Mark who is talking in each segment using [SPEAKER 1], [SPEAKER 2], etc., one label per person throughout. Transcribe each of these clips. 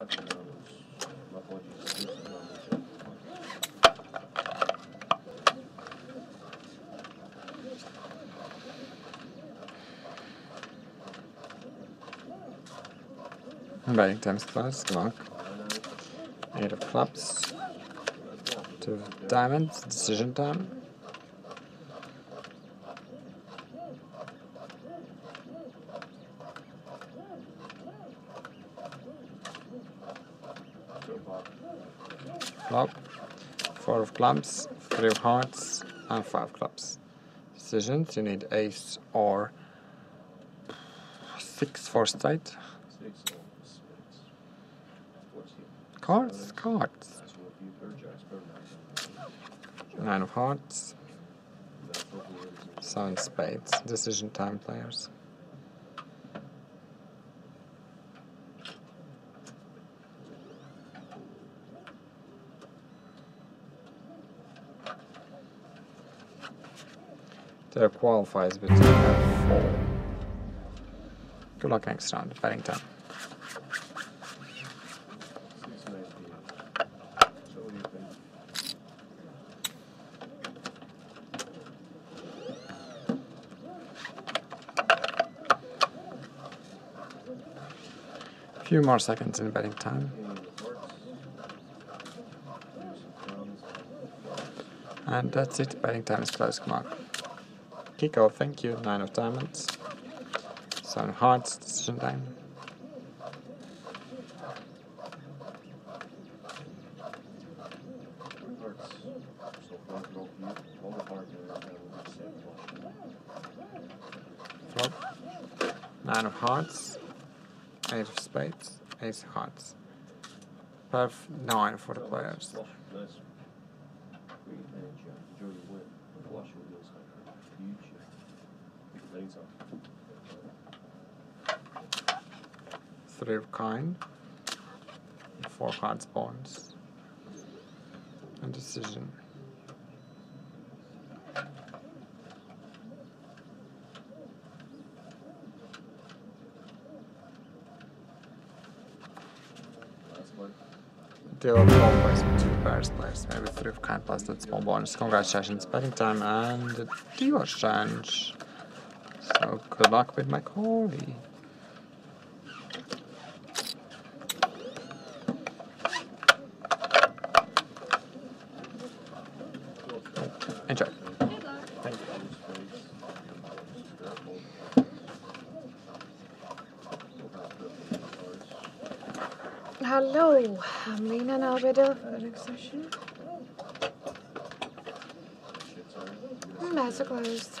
[SPEAKER 1] Betting time's. Good luck. Eight of clubs. Two of diamonds. Decision time. Flop. Four of clubs. Three of hearts. And five clubs. Decisions. You need ace or six for straight. Cards, cards. Nine of hearts. Seven spades. Decision time players. There qualifies between four. Good luck next round. Betting time. A few more seconds in betting time. And that's it, betting time is closed, come on. Kiko, thank you, nine of diamonds. Seven hearts, decision time. Flop. Nine of hearts. Eight of spades, ace of hearts. Perf nine for the players. Three of kind. Four cards bonds. And decision. deal of ball players with two pairs players, maybe three of kind plus that small bonus. Congratulations, betting time and deal exchange. So good luck with my Corey. Enjoy. Thank you.
[SPEAKER 2] Hallo, Amina now ready for the next session. And that's closed.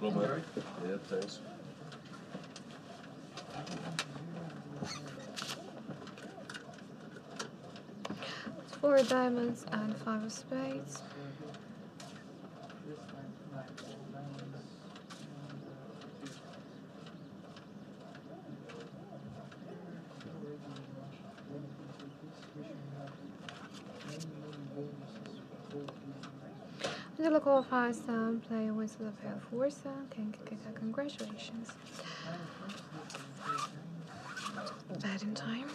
[SPEAKER 3] Yeah, thanks.
[SPEAKER 2] Four diamonds and five of spades. Local qualifies um, player wins the pair of Warsaw. King Kika, congratulations. Bad in time.